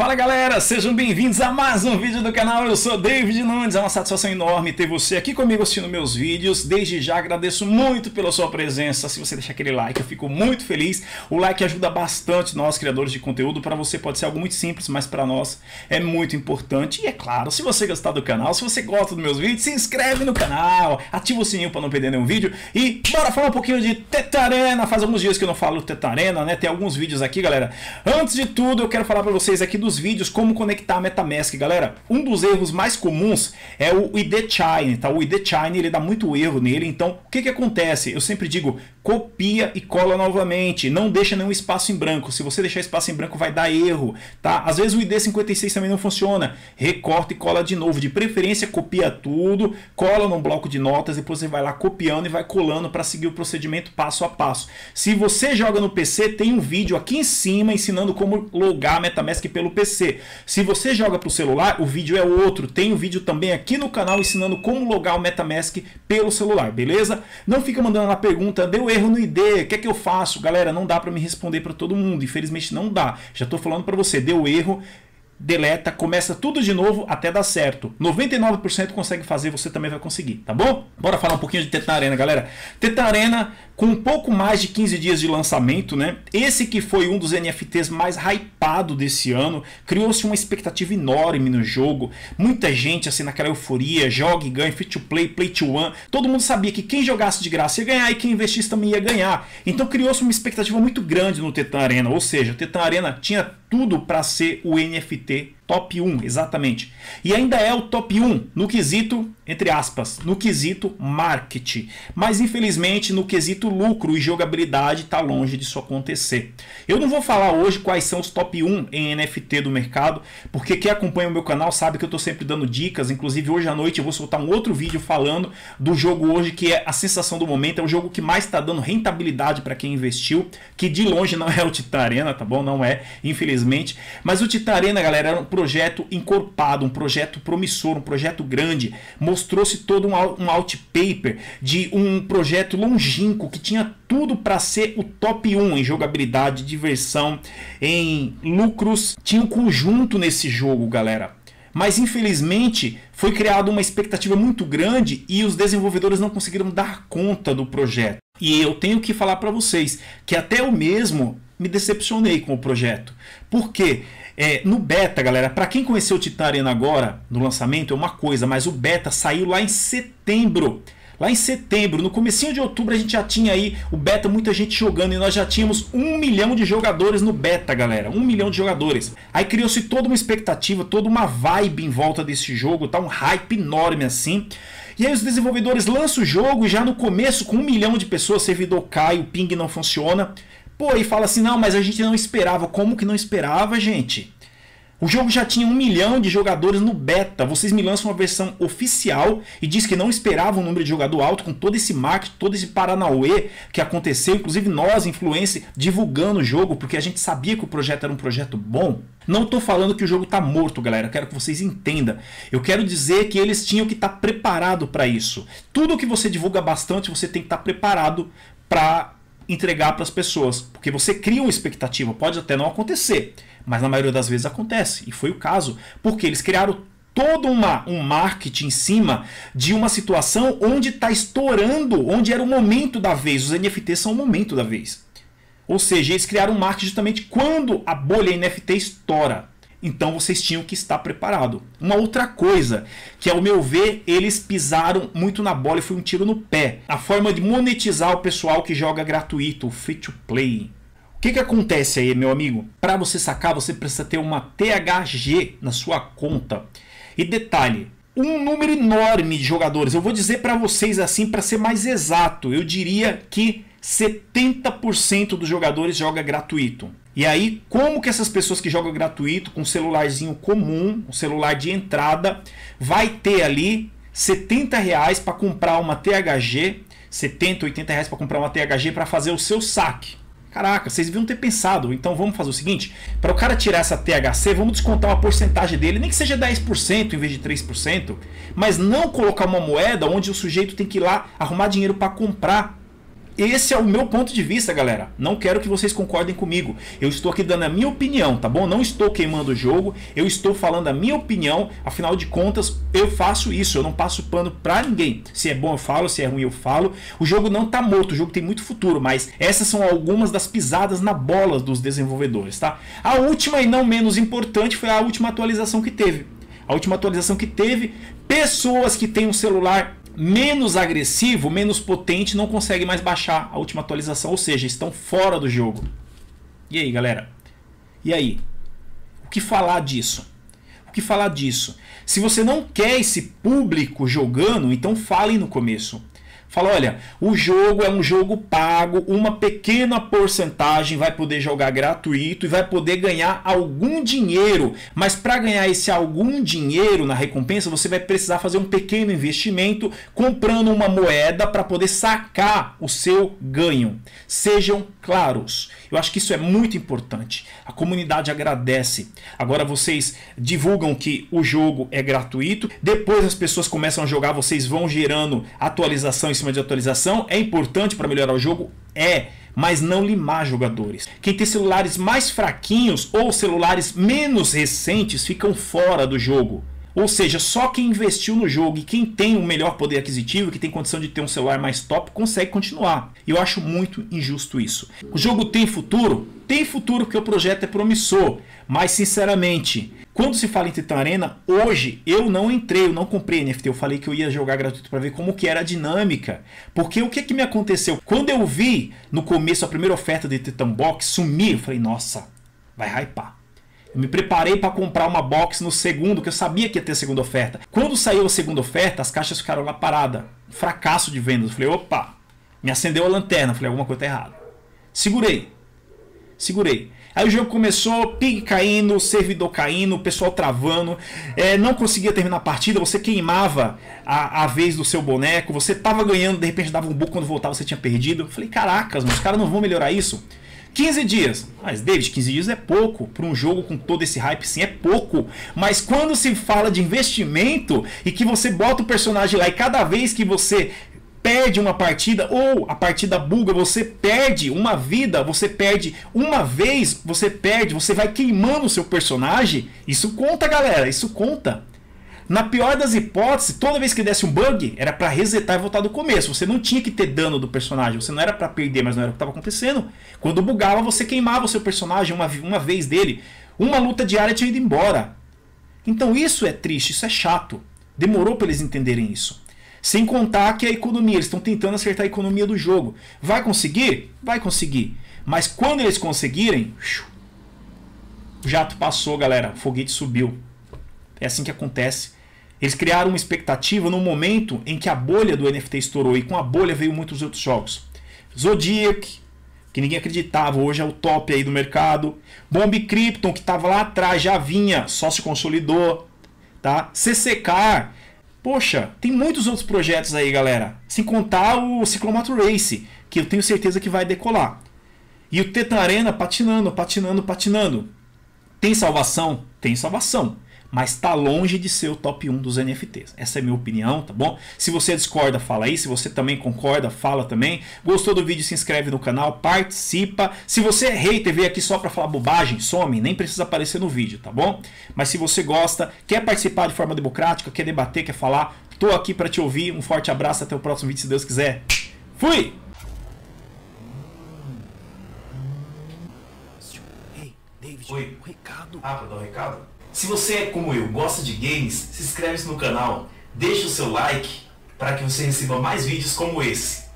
Fala galera, sejam bem-vindos a mais um vídeo do canal. Eu sou David Nunes, é uma satisfação enorme ter você aqui comigo assistindo meus vídeos. Desde já agradeço muito pela sua presença. Se você deixar aquele like, eu fico muito feliz. O like ajuda bastante nós criadores de conteúdo. Para você pode ser algo muito simples, mas para nós é muito importante. E é claro, se você gostar do canal, se você gosta dos meus vídeos, se inscreve no canal, ativa o sininho para não perder nenhum vídeo. E bora falar um pouquinho de Tetarena. Faz alguns dias que eu não falo Tetarena, né? Tem alguns vídeos aqui, galera. Antes de tudo, eu quero falar para vocês aqui dos vídeos como conectar a MetaMask, galera. Um dos erros mais comuns é o ID Chain, tá? O ID Chain ele dá muito erro nele, então o que que acontece? Eu sempre digo, copia e cola novamente, não deixa nenhum espaço em branco. Se você deixar espaço em branco vai dar erro, tá? Às vezes o ID56 também não funciona. Recorta e cola de novo, de preferência copia tudo, cola num bloco de notas, depois você vai lá copiando e vai colando para seguir o procedimento passo a passo. Se você joga no PC, tem um vídeo aqui em cima ensinando como logar a MetaMask pelo PC. Se você joga para o celular, o vídeo é outro. Tem um vídeo também aqui no canal ensinando como logar o MetaMask pelo celular, beleza? Não fica mandando uma pergunta, deu erro no ID, o que é que eu faço? Galera, não dá para me responder para todo mundo, infelizmente não dá. Já estou falando para você, deu erro, deleta, começa tudo de novo até dar certo. 99% consegue fazer, você também vai conseguir, tá bom? Bora falar um pouquinho de Teta Arena, galera. Teta Arena, com um pouco mais de 15 dias de lançamento, né? Esse que foi um dos NFTs mais hypado desse ano, criou-se uma expectativa enorme no jogo. Muita gente assim naquela euforia, joga e ganha, free to play, play to one. Todo mundo sabia que quem jogasse de graça ia ganhar e quem investisse também ia ganhar. Então criou-se uma expectativa muito grande no Tetan Arena, ou seja, o Tetan Arena tinha tudo para ser o NFT top 1, exatamente. E ainda é o top 1 no quesito, entre aspas, no quesito marketing. Mas infelizmente no quesito lucro e jogabilidade está longe disso acontecer. Eu não vou falar hoje quais são os top 1 em NFT do mercado, porque quem acompanha o meu canal sabe que eu estou sempre dando dicas. Inclusive hoje à noite eu vou soltar um outro vídeo falando do jogo hoje que é a sensação do momento. É o jogo que mais está dando rentabilidade para quem investiu, que de longe não é o Titarena, tá bom? Não é, infelizmente. Mas o Titarena, galera, era um projeto encorpado, um projeto promissor, um projeto grande. Mostrou-se todo um, um out paper de um projeto longínquo que tinha tudo para ser o top 1 em jogabilidade, diversão, em lucros. Tinha um conjunto nesse jogo, galera. Mas infelizmente foi criada uma expectativa muito grande e os desenvolvedores não conseguiram dar conta do projeto. E eu tenho que falar para vocês que até eu mesmo me decepcionei com o projeto. Por quê? É, no beta, galera, para quem conheceu o Titan Arena agora, no lançamento, é uma coisa, mas o beta saiu lá em setembro. Lá em setembro, no comecinho de outubro, a gente já tinha aí o beta, muita gente jogando, e nós já tínhamos um milhão de jogadores no beta, galera. Um milhão de jogadores. Aí criou-se toda uma expectativa, toda uma vibe em volta desse jogo, tá? Um hype enorme assim. E aí os desenvolvedores lançam o jogo e já no começo, com um milhão de pessoas, o servidor cai, o ping não funciona. Pô, e fala assim, não, mas a gente não esperava. Como que não esperava, gente? O jogo já tinha um milhão de jogadores no beta. Vocês me lançam uma versão oficial e diz que não esperavam um número de jogador alto com todo esse marketing, todo esse paranauê que aconteceu. Inclusive nós, influência, divulgando o jogo porque a gente sabia que o projeto era um projeto bom. Não estou falando que o jogo está morto, galera. quero que vocês entendam. Eu quero dizer que eles tinham que estar tá preparado para isso. Tudo que você divulga bastante, você tem que estar tá preparado para entregar para as pessoas, porque você cria uma expectativa, pode até não acontecer, mas na maioria das vezes acontece, e foi o caso, porque eles criaram todo uma, um marketing em cima de uma situação onde está estourando, onde era o momento da vez, os NFTs são o momento da vez. Ou seja, eles criaram um marketing justamente quando a bolha NFT estoura. Então vocês tinham que estar preparado. Uma outra coisa, que ao meu ver, eles pisaram muito na bola e foi um tiro no pé. A forma de monetizar o pessoal que joga gratuito, free to play. O que, que acontece aí, meu amigo? Para você sacar, você precisa ter uma THG na sua conta. E detalhe, um número enorme de jogadores. Eu vou dizer para vocês assim, para ser mais exato, eu diria que 70% dos jogadores joga gratuito. E aí, como que essas pessoas que jogam gratuito com um celularzinho comum, um celular de entrada, vai ter ali 70 reais para comprar uma THG, 70, 80 reais para comprar uma THG para fazer o seu saque. Caraca, vocês deviam ter pensado. Então vamos fazer o seguinte: para o cara tirar essa THC, vamos descontar uma porcentagem dele, nem que seja 10% em vez de 3%, mas não colocar uma moeda onde o sujeito tem que ir lá arrumar dinheiro para comprar esse é o meu ponto de vista, galera. Não quero que vocês concordem comigo. Eu estou aqui dando a minha opinião, tá bom? Não estou queimando o jogo, eu estou falando a minha opinião. Afinal de contas, eu faço isso, eu não passo pano pra ninguém. Se é bom eu falo, se é ruim eu falo. O jogo não tá morto, o jogo tem muito futuro, mas essas são algumas das pisadas na bola dos desenvolvedores, tá? A última e não menos importante foi a última atualização que teve. A última atualização que teve, pessoas que têm um celular menos agressivo, menos potente, não conseguem mais baixar a última atualização, ou seja, estão fora do jogo. E aí, galera? E aí? O que falar disso? O que falar disso? Se você não quer esse público jogando, então fale no começo. Fala, olha, o jogo é um jogo pago, uma pequena porcentagem vai poder jogar gratuito e vai poder ganhar algum dinheiro. Mas para ganhar esse algum dinheiro na recompensa, você vai precisar fazer um pequeno investimento comprando uma moeda para poder sacar o seu ganho. Sejam claros. Eu acho que isso é muito importante. A comunidade agradece. Agora vocês divulgam que o jogo é gratuito, depois as pessoas começam a jogar, vocês vão gerando atualização em cima de atualização. É importante para melhorar o jogo? É mas não limar jogadores. Quem tem celulares mais fraquinhos ou celulares menos recentes ficam fora do jogo. Ou seja, só quem investiu no jogo e quem tem o um melhor poder aquisitivo, que tem condição de ter um celular mais top, consegue continuar. E eu acho muito injusto isso. O jogo tem futuro? Tem futuro porque o projeto é promissor. Mas sinceramente, quando se fala em Titan Arena, hoje eu não entrei, eu não comprei NFT, eu falei que eu ia jogar gratuito para ver como que era a dinâmica. Porque o que que me aconteceu? Quando eu vi no começo a primeira oferta de Titan Box sumir, eu falei, nossa, vai hypar. Eu me preparei para comprar uma box no segundo, que eu sabia que ia ter segunda oferta. Quando saiu a segunda oferta, as caixas ficaram lá paradas. Um fracasso de vendas. Eu falei, opa, me acendeu a lanterna. Eu falei, alguma coisa tá errada. Segurei. Segurei. Aí o jogo começou, ping caindo, servidor caindo, o pessoal travando, é, não conseguia terminar a partida, você queimava a, a vez do seu boneco, você tava ganhando, de repente dava um bug, quando voltava você tinha perdido. Eu falei, caracas, os caras não vão melhorar isso. 15 dias. Mas, David, 15 dias é pouco. Para um jogo com todo esse hype, sim, é pouco. Mas quando se fala de investimento e que você bota o personagem lá e cada vez que você perde uma partida ou a partida buga, você perde uma vida, você perde uma vez, você perde, você vai queimando o seu personagem. Isso conta, galera, isso conta. Na pior das hipóteses, toda vez que desse um bug, era para resetar e voltar do começo. Você não tinha que ter dano do personagem, você não era para perder, mas não era o que estava acontecendo. Quando bugava, você queimava o seu personagem uma, uma vez dele. Uma luta diária tinha ido embora. Então isso é triste, isso é chato. Demorou para eles entenderem isso. Sem contar que a economia, eles estão tentando acertar a economia do jogo. Vai conseguir? Vai conseguir. Mas quando eles conseguirem, o jato passou, galera. O foguete subiu. É assim que acontece. Eles criaram uma expectativa no momento em que a bolha do NFT estourou e com a bolha veio muitos outros jogos. Zodiac, que ninguém acreditava, hoje é o top aí do mercado. Bomb Krypton, que estava lá atrás, já vinha, só se consolidou. Tá? CCK, poxa, tem muitos outros projetos aí, galera. Sem contar o Ciclomato Race, que eu tenho certeza que vai decolar. E o Tetan Arena patinando, patinando, patinando. Tem salvação? Tem salvação mas está longe de ser o top 1 dos NFTs. Essa é a minha opinião, tá bom? Se você discorda, fala aí. Se você também concorda, fala também. Gostou do vídeo, se inscreve no canal, participa. Se você é hater, veio aqui só para falar bobagem, some, nem precisa aparecer no vídeo, tá bom? Mas se você gosta, quer participar de forma democrática, quer debater, quer falar, tô aqui para te ouvir. Um forte abraço, até o próximo vídeo, se Deus quiser. Fui! Oi. Um recado. Ah, para dar um recado? Se você é como eu, gosta de games, se inscreve no canal, deixa o seu like para que você receba mais vídeos como esse.